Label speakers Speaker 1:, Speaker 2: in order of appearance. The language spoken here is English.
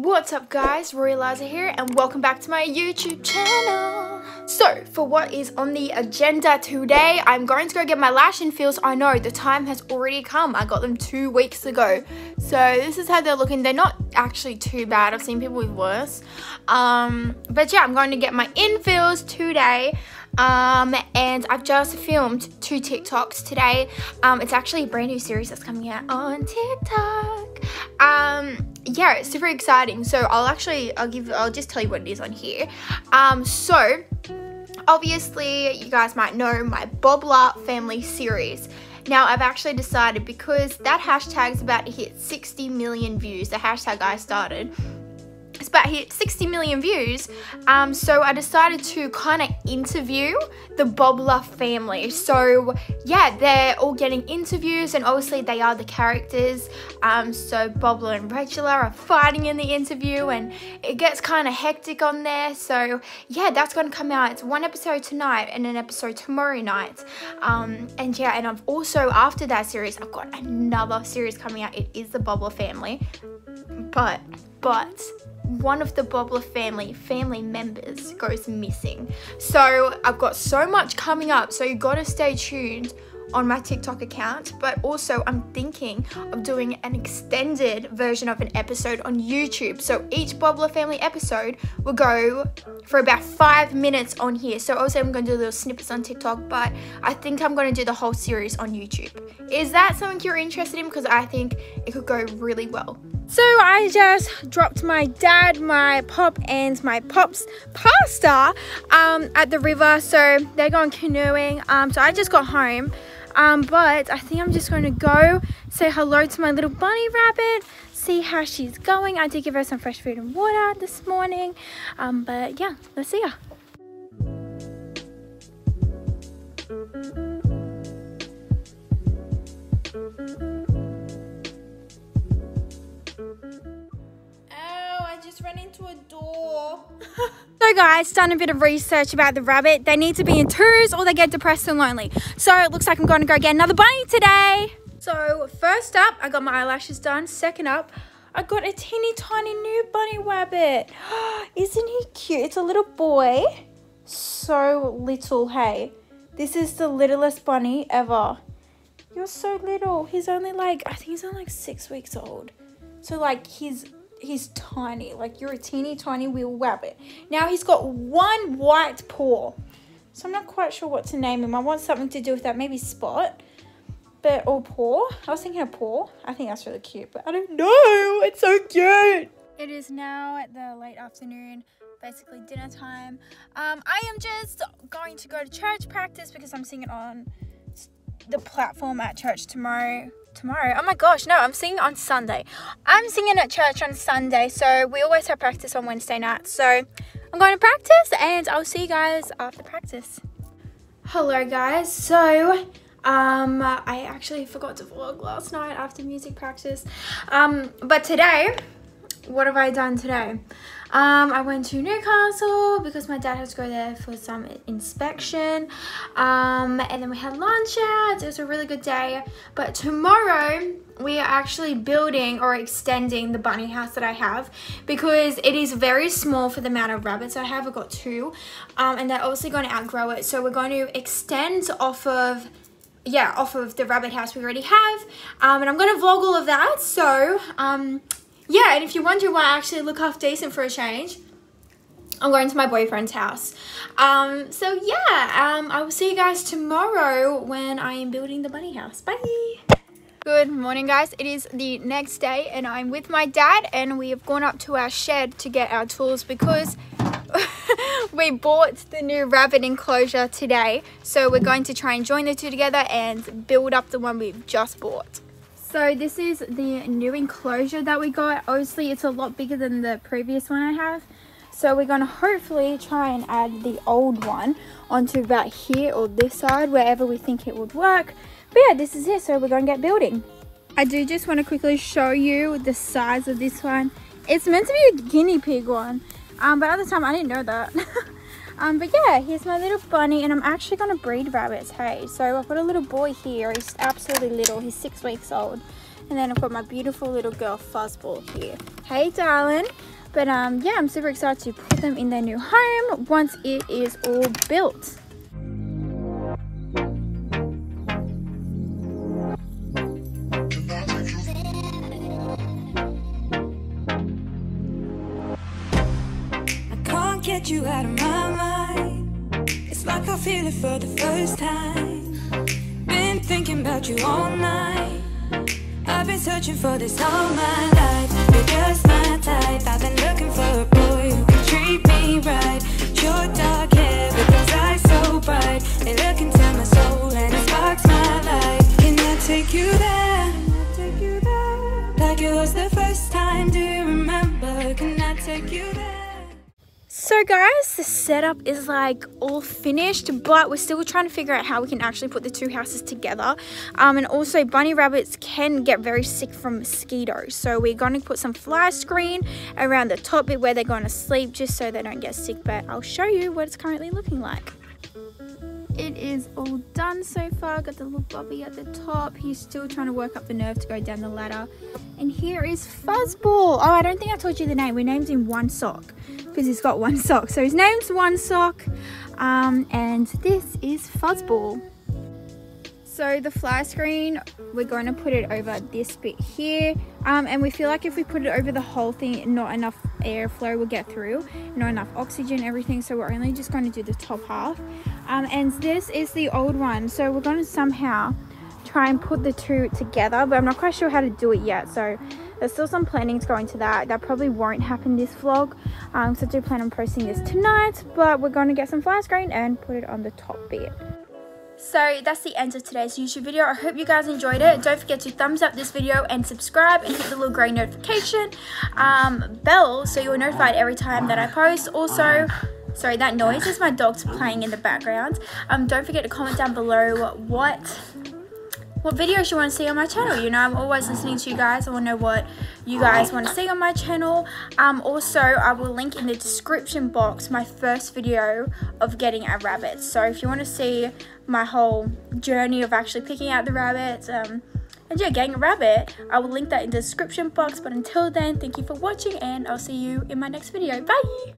Speaker 1: What's up guys, Rory Eliza here and welcome back to my YouTube channel. So, for what is on the agenda today, I'm going to go get my lash infills. I know, the time has already come. I got them two weeks ago. So, this is how they're looking. They're not actually too bad. I've seen people with worse. Um, but yeah, I'm going to get my infills today. Um, and I've just filmed two TikToks today. Um, it's actually a brand new series that's coming out on TikTok. Yeah, it's super exciting. So I'll actually, I'll give, I'll just tell you what it is on here. Um, so obviously you guys might know my Bobla family series. Now I've actually decided because that hashtag is about to hit 60 million views, the hashtag I started, about hit 60 million views. Um, so I decided to kind of interview the Bobla family. So yeah, they're all getting interviews, and obviously they are the characters. Um, so Bobla and Regula are fighting in the interview, and it gets kind of hectic on there. So yeah, that's going to come out. It's one episode tonight and an episode tomorrow night. Um, and yeah, and I've also after that series, I've got another series coming out. It is the Bobla family, but but one of the Bobla family family members goes missing. So I've got so much coming up, so you gotta stay tuned on my TikTok account, but also I'm thinking of doing an extended version of an episode on YouTube. So each Bobla family episode will go for about five minutes on here. So also I'm to do little snippets on TikTok, but I think I'm to do the whole series on YouTube. Is that something you're interested in? Because I think it could go really well. So I just dropped my dad, my pop, and my pop's pasta um, at the river. So they're going canoeing. Um, so I just got home. Um, but I think I'm just going to go say hello to my little bunny rabbit, see how she's going. I did give her some fresh food and water this morning. Um, but yeah, let's see her. So guys, done a bit of research about the rabbit. They need to be in twos or they get depressed and lonely. So it looks like I'm going to go get another bunny today. So first up, I got my eyelashes done. Second up, I got a teeny tiny new bunny rabbit. Isn't he cute? It's a little boy. So little, hey. This is the littlest bunny ever. You're so little. He's only like, I think he's only like six weeks old. So like he's he's tiny. Like you're a teeny tiny wheel rabbit. Now he's got one white paw. So I'm not quite sure what to name him. I want something to do with that. Maybe Spot. But, or paw. I was thinking of paw. I think that's really cute. But I don't know. It's so cute. It is now at the late afternoon. Basically dinner time. Um, I am just going to go to church practice because I'm singing on the platform at church tomorrow tomorrow. Oh my gosh, no, I'm singing on Sunday. I'm singing at church on Sunday, so we always have practice on Wednesday nights. So I'm going to practice and I'll see you guys after practice. Hello guys, so um, I actually forgot to vlog last night after music practice. Um, but today, what have I done today? Um, I went to Newcastle because my dad has to go there for some inspection. Um, and then we had lunch out. It was a really good day. But tomorrow we are actually building or extending the bunny house that I have because it is very small for the amount of rabbits I have. I've got two. Um, and they're obviously going to outgrow it. So we're going to extend off of yeah, off of the rabbit house we already have. Um, and I'm going to vlog all of that. So, um, yeah, and if you wonder why I actually look half decent for a change, I'm going to my boyfriend's house. Um, so yeah, um, I will see you guys tomorrow when I am building the bunny house. Bye! Good morning guys, it is the next day and I'm with my dad and we have gone up to our shed to get our tools because we bought the new rabbit enclosure today. So we're going to try and join the two together and build up the one we've just bought. So this is the new enclosure that we got. Obviously it's a lot bigger than the previous one I have. So we're going to hopefully try and add the old one onto about here or this side, wherever we think it would work. But yeah, this is it. So we're going to get building. I do just want to quickly show you the size of this one. It's meant to be a guinea pig one. Um, but at the time I didn't know that. Um, but yeah, here's my little bunny and I'm actually going to breed rabbits, hey. So I've got a little boy here. He's absolutely little. He's six weeks old. And then I've got my beautiful little girl Fuzzball here. Hey, darling. But um, yeah, I'm super excited to put them in their new home once it is all built.
Speaker 2: you out of my feel it for the first time. Been thinking about you all night. I've been searching for this all my life. You're just my type. I've been looking for a boy who can treat me right. Your dark hair with those eyes so bright. They look into my soul and it sparks my life. Can I take you there?
Speaker 1: So guys, the setup is like all finished, but we're still trying to figure out how we can actually put the two houses together. Um, and also bunny rabbits can get very sick from mosquitoes. So we're going to put some fly screen around the top bit where they're going to sleep just so they don't get sick. But I'll show you what it's currently looking like it is all done so far. Got the little Bobby at the top. He's still trying to work up the nerve to go down the ladder. And here is Fuzzball. Oh, I don't think I told you the name. We named him One Sock because he's got one sock. So his name's One Sock. Um, and this is Fuzzball. So the fly screen, we're going to put it over this bit here. Um, and we feel like if we put it over the whole thing, not enough airflow will get through. Not enough oxygen, everything. So we're only just going to do the top half. Um, and this is the old one. So we're going to somehow try and put the two together. But I'm not quite sure how to do it yet. So there's still some planning to go into that. That probably won't happen this vlog. Um, so I do plan on posting this tonight. But we're going to get some fly screen and put it on the top bit. So that's the end of today's YouTube video. I hope you guys enjoyed it. Don't forget to thumbs up this video and subscribe and hit the little grey notification um, bell so you're notified every time that I post. Also, sorry, that noise is my dogs playing in the background. Um, don't forget to comment down below what what videos you want to see on my channel. You know, I'm always listening to you guys. I want to know what you guys want to see on my channel. Um, also, I will link in the description box my first video of getting a rabbit. So if you want to see my whole journey of actually picking out the rabbits, um, and yeah, getting a rabbit, I will link that in the description box. But until then, thank you for watching and I'll see you in my next video. Bye!